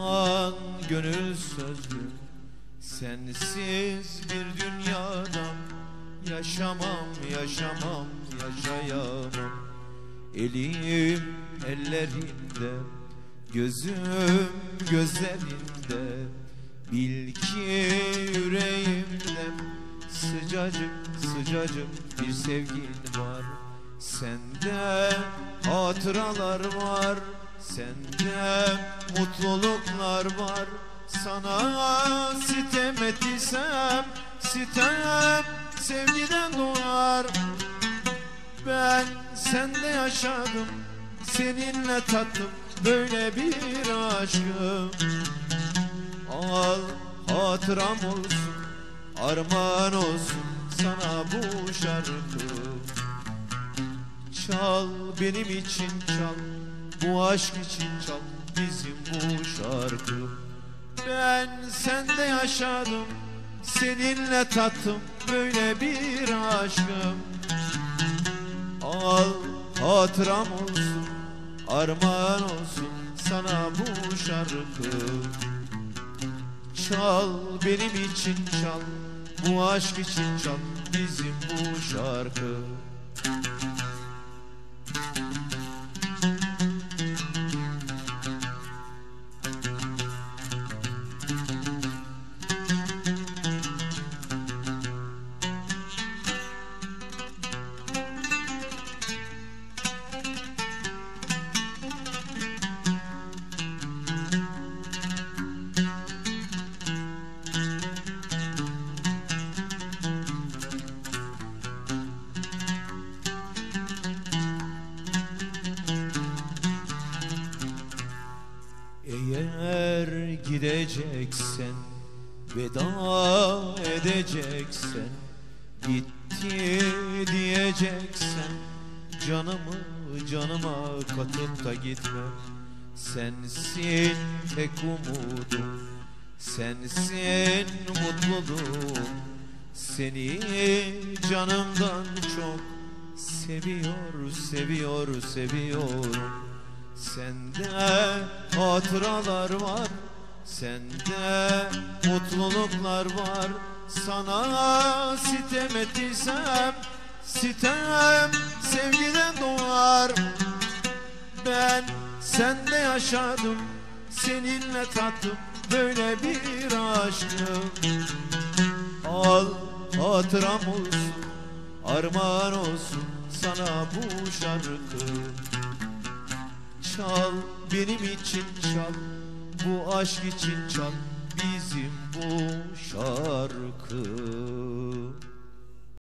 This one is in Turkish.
aman gönül sözlü Sensiz bir dünyada yaşamam yaşamam yaşayamam. Elim ellerinde gözüm gözlerinde Bil ki yüreğimde sıcacık sıcacık bir sevgin var. Sende hatıralar var sende mutluluklar var. Sana sitem ettiysem sitem sevgiden doğar. Ben sende yaşadım, seninle tattım böyle bir aşkı. Al hatıram olsun, armağan olsun sana bu şarkı. Çal benim için çal, bu aşk için çal bizim bu şarkı. Ben sende yaşadım, seninle tattım böyle bir aşkım. Al hatıram olsun, armağan olsun sana bu şarkı. Çal benim için çal, bu aşk için çal bizim bu şarkı. Eğer gideceksen veda edeceksen gitti diyeceksen canımı canıma katıp da gitme. Sensin tek umudum sensin mutluluğum. Seni canımdan çok seviyor seviyor seviyorum. Sende hatıralar var Sende mutluluklar var. Sana sitem ettiysem Sitem sevgiden doğar. Ben sende yaşadım Seninle tattım. Böyle bir aşkı Al hatıram olsun Armağan olsun sana bu şarkı. Çal benim için çal Bu aşk için çal Bizim bu şarkı